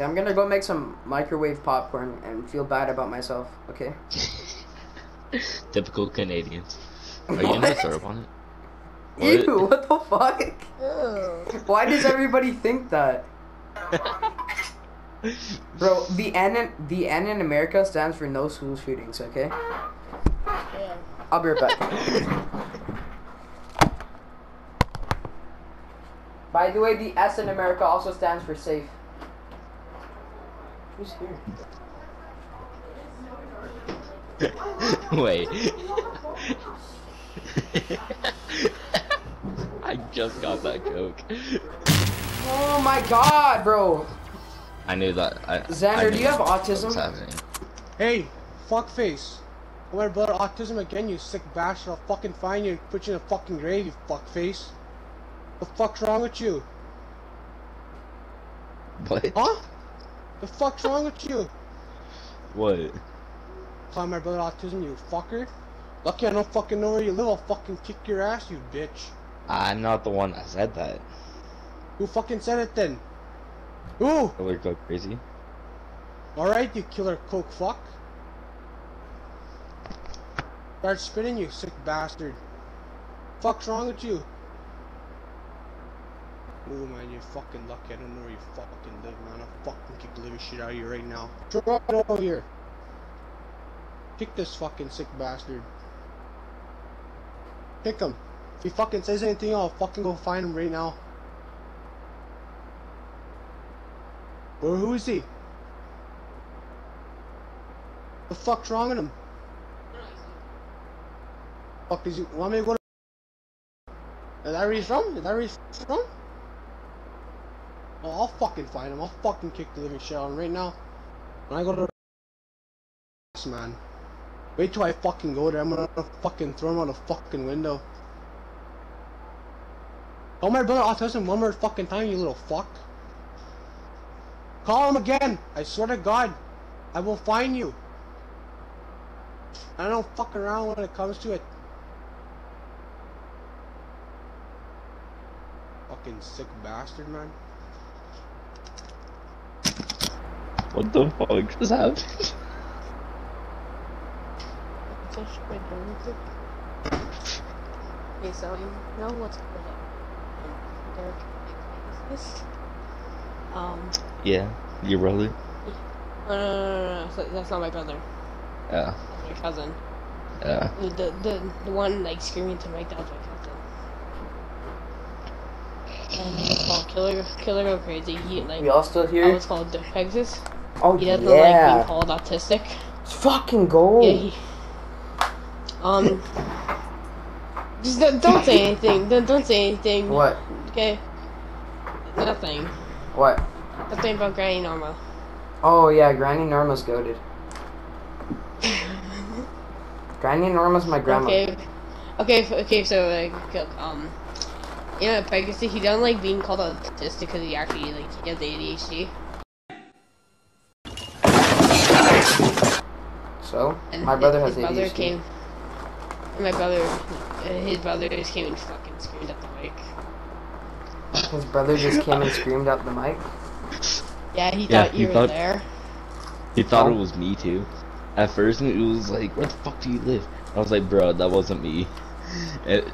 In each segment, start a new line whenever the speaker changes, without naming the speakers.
Okay, I'm gonna go make some microwave popcorn and feel bad about myself. Okay.
Typical Canadians. Are you gonna put syrup on it?
Ew! What the fuck?
Ew.
Why does everybody think that? Bro, the N in, the N in America stands for no school shootings. Okay.
Yeah.
I'll be right back. By the way, the S in America also stands for safe. Who's here?
Wait. I just got that coke.
Oh my god, bro.
I knew that. I, I
Xander,
knew
do you have
what was
autism?
happening.
Hey, fuckface. I'm gonna blood autism again, you sick bastard. I'll fucking find you and put you in a fucking grave, you fuckface. What the fuck's wrong with you?
What?
Huh? The fuck's wrong with you?
What?
Call my brother autism, you fucker. Lucky I don't fucking know where you live, I'll fucking kick your ass, you bitch.
I'm not the one that said that.
Who fucking said it then? Who?
Killer go crazy.
Alright, you killer coke fuck. Start spitting, you sick bastard. Fuck's wrong with you? Ooh man, you're fucking lucky. I don't know where you fucking live, man. I'll fucking kick the living shit out of you right now. Drop it over here. Kick this fucking sick bastard. Kick him. If he fucking says anything, I'll fucking go find him right now. Or who is he? The fuck's wrong with him? Fuck is he? Want me to go to? Is that where he's from? Is that where he's from? Oh, I'll fucking find him. I'll fucking kick the living shit out of him right now. When I go to the man. Wait till I fucking go there. I'm gonna fucking throw him out a fucking window. Call my brother autism one more fucking time, you little fuck. Call him again. I swear to God, I will find you. I don't fuck around when it comes to it. Fucking sick bastard, man.
What the fuck just happened?
Just right there, real quick. Okay, so you know what's going on. Derek is this? Um,
Yeah, your brother.
no, no, no, no, no, that's not my brother.
Yeah,
That's my cousin.
yeah.
The, the, the, the one like screaming to my dad's my cousin. And he's called Killer, Killer Go Crazy. He like,
We all still
I
here?
was called the Pegasus.
Oh
He doesn't like being called autistic.
Let's fucking gold.
Yeah, he. Um. Just don't, don't say anything. Don't, don't say anything.
What?
Okay. Nothing.
What?
Nothing about Granny Norma.
Oh yeah, Granny Norma's goaded. Granny Norma's my grandma.
Okay. Okay. f- Okay. So like, um, you know, pregnancy. He doesn't like being called autistic because he actually like he has ADHD.
So
And
my brother
his,
has
his brother came. And my brother, uh, his brother just came and fucking screamed at the mic.
His brother just came and screamed at the mic.
Yeah, he
Yeah,
thought
he
you were
thought-
there.
He thought
Oh.
it was me too. At first, it was like, "Where the fuck do you live?" I was like, "Bro, that wasn't me." And,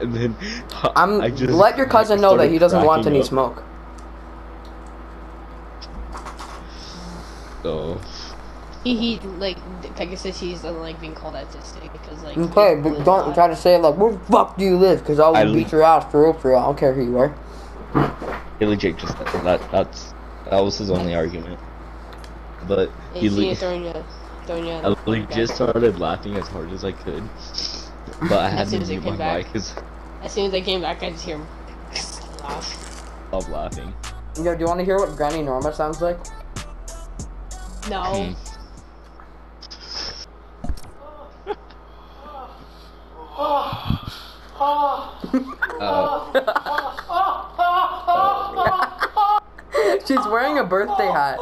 and then
I'm.
I just
let your cousin know that he doesn't want any
up.
smoke.
So
He he like Pegasus. He doesn't like being called autistic because like.
Okay, but don't
thought-
try to say like, where the fuck do you live? Because I'll
I
beat
li-
your ass for real, for real. I don't care who you are.
Haley Jake just that that's that was his only argument. But
Yeah,
he
you see
le-
it throwing you, throwing you.
I legit started laughing as hard as I could, but I had to
as
mute my
back.
mic because
As soon as I came back, I just hear him laugh.
stop laughing.
Yo, do you want to hear what Granny Norma sounds like?
No.
Hmm.
She's wearing a birthday hat.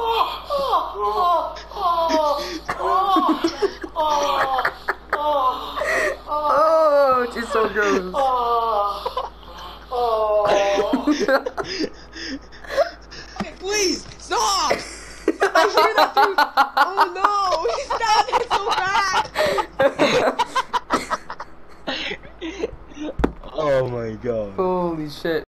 oh, she's so gross.
please stop! I hear that thing. Oh no! Stop! It's so bad.
oh my god.
Holy shit.